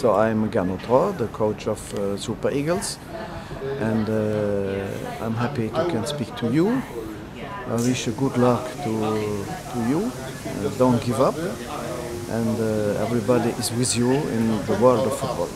So I'm Gernot Rohr, the coach of uh, Super Eagles, and uh, I'm happy to can speak to you. I wish you good luck to, to you. Uh, don't give up, and uh, everybody is with you in the world of football.